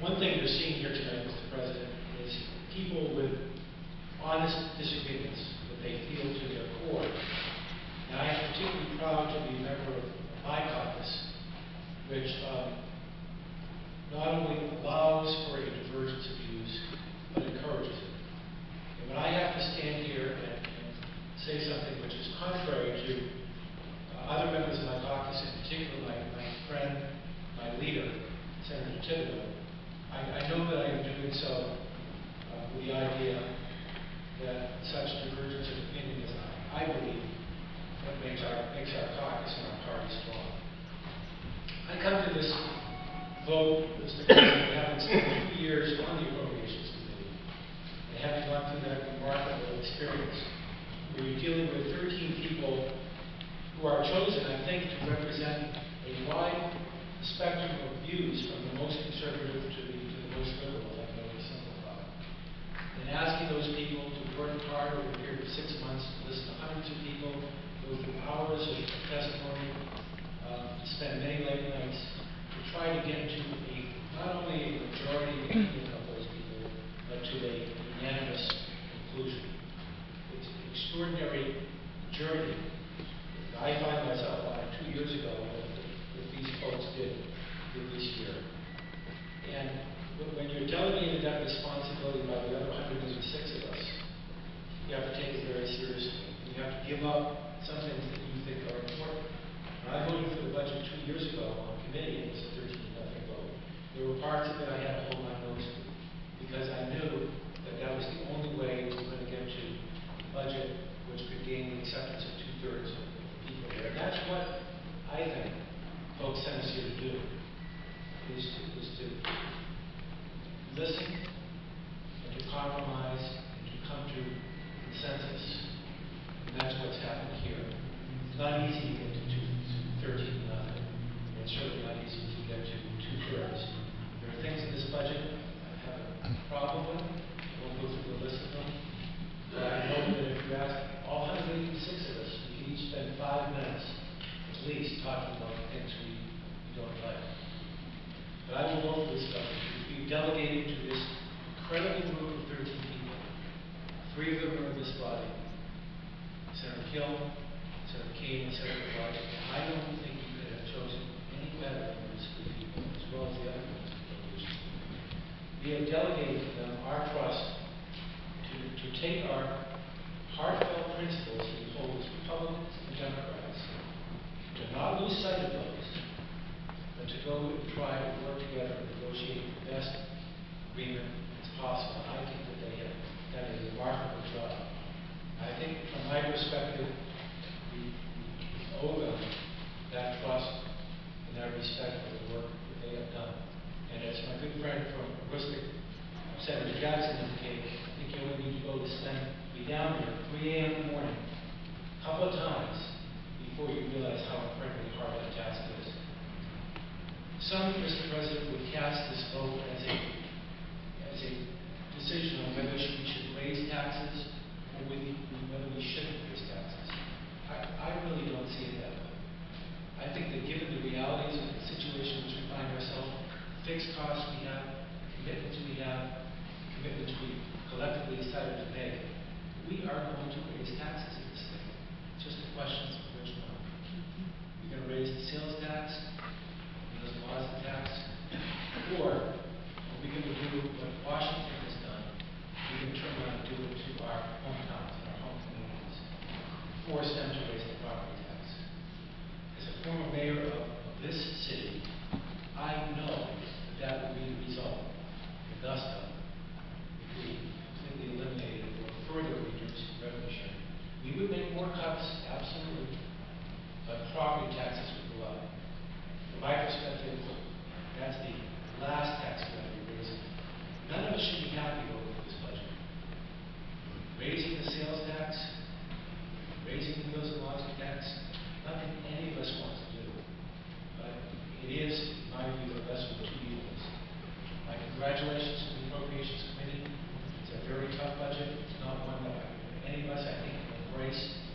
one thing you're seeing here tonight, Mr. President, is people with honest disagreements that they feel to their core. And I am particularly proud to be a member of my caucus, which um, not only allows for a divergence of views, but encourages it. And when I have to stand here and, and say something which is contrary to uh, other members of my caucus, in particular my, my friend, my leader, Senator Thibodeau, I, I know that I am doing so uh, with the idea that such divergence of opinion is, I believe, what makes our, makes our caucus and our party strong. I come to this vote, Mr. President, having spent two years on the Appropriations Committee, and having gone through that remarkable experience, where you're dealing with 13 people who are chosen, I think, to represent a wide spectrum of views, from the most conservative to the, to the most liberal, if I can only simplify. And asking those people to hard over a period of six months, listen to hundreds of people, go through hours of testimony, uh, spend many late nights, to try to get to a, not only a majority opinion of those people, but to a unanimous conclusion. It's an extraordinary journey. I find myself on it two years ago, that that these folks did, this year. And when- when you're delegated that responsibility by the other 106 of us, you have to take it very seriously. You have to give up some things that you think are important. When I voted for the budget two years ago on committee, it was a 13 nothing vote. There were parts of it I had to hold my nose to, because I knew that that was the only way we were going to get to a budget which could gain the acceptance of two-thirds of the people there. And that's what I think folks sent us here to do, is to, is to listen and to compromise and to come to consensus. And that's what's happened here. It's not easy to get to two, thirteen nothing. It's certainly not easy to get to two-thirds. There are things in this budget I have a problem with. I won't go through the list of them. But I know that if you ask all 186 of us, we each spend five minutes at least talking about the things we we don't like. But I will vote this budget. We've delegated to this incredible group of 13 people. Three of them are in this body. Senator Hill, Senator Kane, and Senator White. I don't think you could have chosen any as well as the other ones. We have delegated to them our trust to, to take our heartfelt principles we hold as Republicans and Democrats, to not lose sight of those, but to go and try to work together and negotiate the best agreement that's possible. I think that they have done a remarkable job. I think from my perspective, we we owe them that trust and that respect for the work that they have done. And as my good friend from Aroostook, Senator Jackson indicated, I think you only need to go to spend, be down here at three AM in the morning, a couple of times, before you realize how incredibly hard that task is. Some, Mr. President, would cast this vote as a, as a decision on whether we should raise taxes or whether whether we shouldn't raise taxes. I, I really don't see it that way. I think that given the realities of the situation in which we find ourselves, fixed costs we have, commitments we have, commitments we collectively decided to make, we are going to raise taxes in thing. It's just a question of which one. We're going to raise the sales tax, the laws of tax, or are we going to do what Washington has done? We can turn around and do it to our hometowns and our home communities, force them to raise the property tax. As a former mayor of of this city, I know that that would be the result in Augusta if we completely eliminated or further reduced revenue sharing. We would make more cuts, absolutely, but property taxes would go up. From my perspective, that's the last tax be raising. None of us should be happy over this budget. Raising the sales tax, raising the meals and lodging tax, nothing any of us wants to do. But it is, in my view, the best of two evils. My congratulations to the Appropriations Committee. It's a very tough budget. It's not one that any of us, I think, can embrace.